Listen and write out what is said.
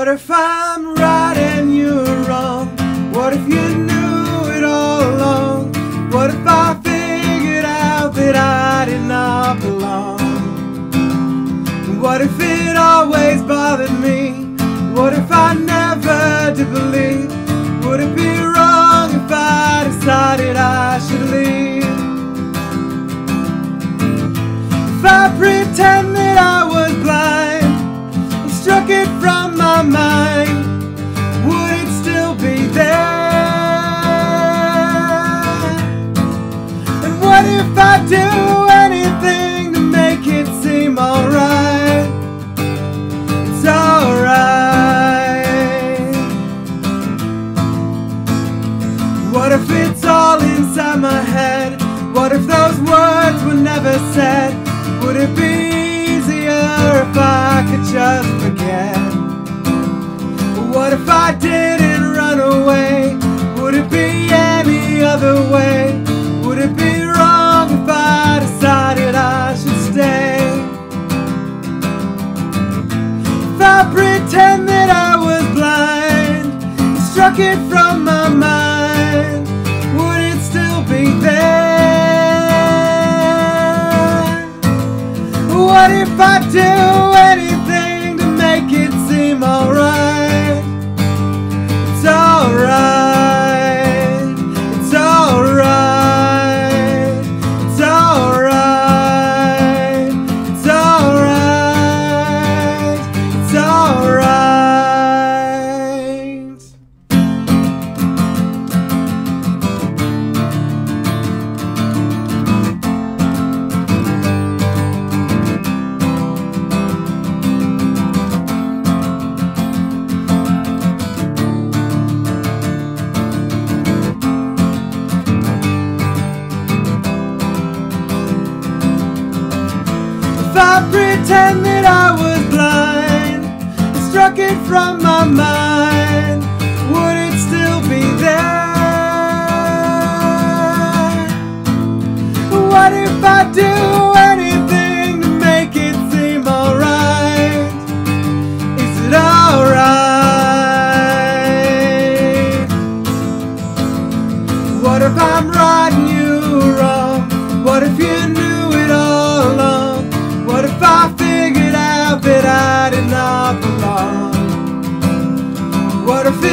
if I'm right and you're wrong? What if you knew it all along? What if I figured out that I did not belong? What if it always bothered me? What if I never did believe? Would it be wrong if I decided I should leave? If I pretend what if I do anything to make it seem alright? It's alright. What if it's all inside my head? What if those words were never said? Would it be easier if I could just forget? What if I didn't Pretend that I was blind, struck it from my mind, would it still be there? What if I do anything to make it seem alright? If I pretend that I was blind and struck it from my mind, would it still be there? What if I do anything to make it seem alright? Is it alright? What if I'm right? butterfield.